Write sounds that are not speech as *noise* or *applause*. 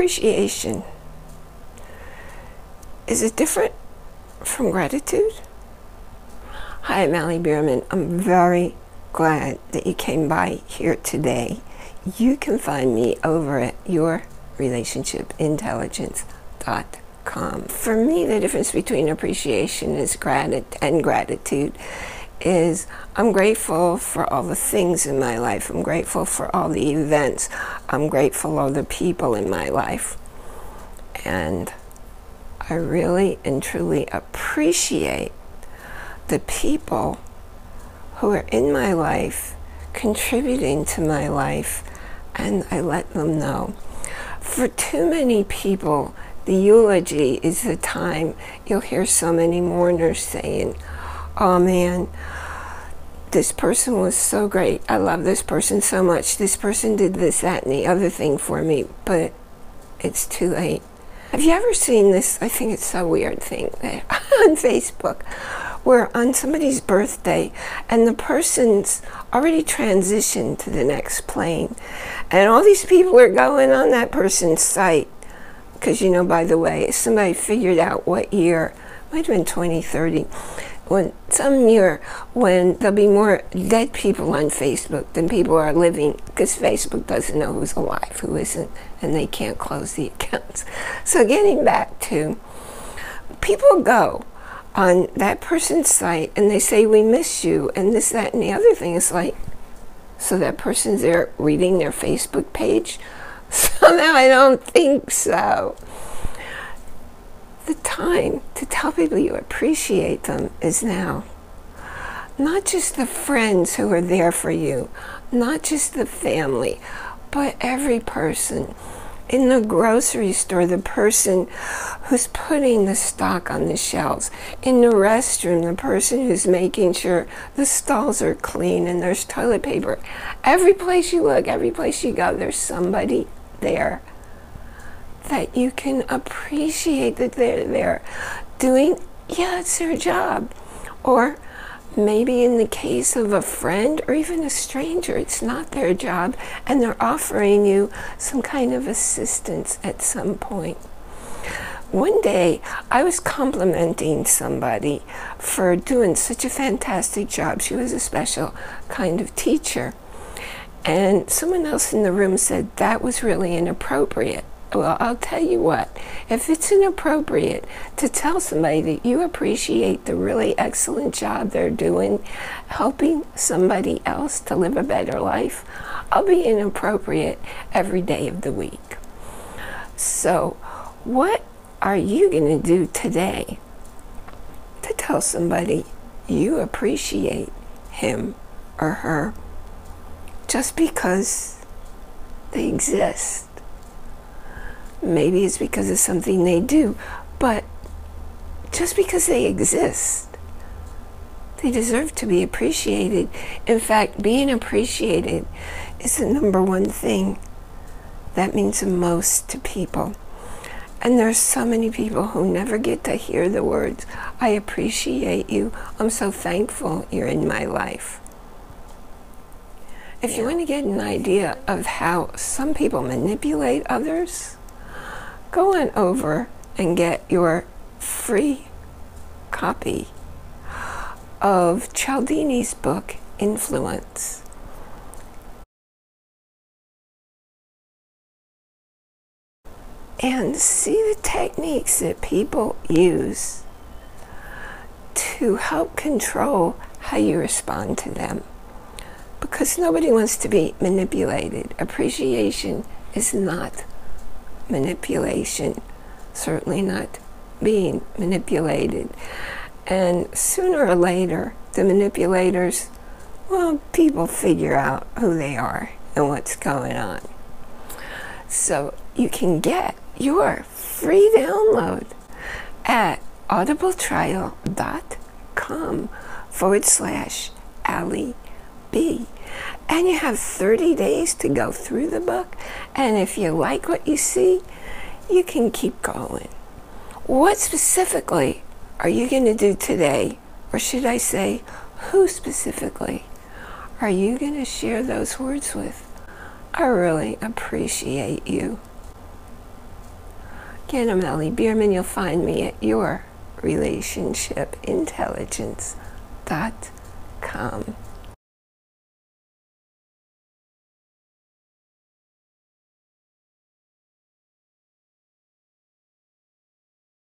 appreciation. Is it different from gratitude? Hi, I'm Ali Bierman. I'm very glad that you came by here today. You can find me over at yourrelationshipintelligence.com. For me, the difference between appreciation is grat- and gratitude is I'm grateful for all the things in my life. I'm grateful for all the events. I'm grateful for the people in my life. And I really and truly appreciate the people who are in my life, contributing to my life, and I let them know. For too many people, the eulogy is the time you'll hear so many mourners saying, oh man, this person was so great. I love this person so much. This person did this, that, and the other thing for me, but it's too late. Have you ever seen this? I think it's a weird thing *laughs* on Facebook where on somebody's birthday and the person's already transitioned to the next plane and all these people are going on that person's site because you know by the way somebody figured out what year might have been 2030 when some year when there'll be more dead people on Facebook than people are living because Facebook doesn't know who's alive, who isn't, and they can't close the *laughs* accounts. So getting back to people go on that person's site and they say we miss you and this, that, and the other thing is like so that person's there reading their Facebook page. *laughs* Somehow I don't think so the time to tell people you appreciate them is now. Not just the friends who are there for you, not just the family, but every person. In the grocery store, the person who's putting the stock on the shelves. In the restroom, the person who's making sure the stalls are clean and there's toilet paper. Every place you look, every place you go, there's somebody there that you can appreciate that they're there doing, yeah, it's their job. Or maybe in the case of a friend or even a stranger, it's not their job and they're offering you some kind of assistance at some point. One day, I was complimenting somebody for doing such a fantastic job. She was a special kind of teacher. And someone else in the room said that was really inappropriate. Well, I'll tell you what, if it's inappropriate to tell somebody that you appreciate the really excellent job they're doing helping somebody else to live a better life, I'll be inappropriate every day of the week. So, what are you going to do today to tell somebody you appreciate him or her just because they exist? Maybe it's because of something they do, but just because they exist, they deserve to be appreciated. In fact, being appreciated is the number one thing that means the most to people. And there's so many people who never get to hear the words, I appreciate you. I'm so thankful you're in my life. If you want to get an idea of how some people manipulate others, go on over and get your free copy of Cialdini's book, Influence. And see the techniques that people use to help control how you respond to them. Because nobody wants to be manipulated. Appreciation is not manipulation, certainly not being manipulated. And sooner or later, the manipulators, well, people figure out who they are and what's going on. So you can get your free download at audibletrial.com forward slash Ali B. And you have 30 days to go through the book. And if you like what you see, you can keep going. What specifically are you going to do today? Or should I say, who specifically are you going to share those words with? I really appreciate you. Again, I'm Ali Bierman. You'll find me at yourrelationshipintelligence.com.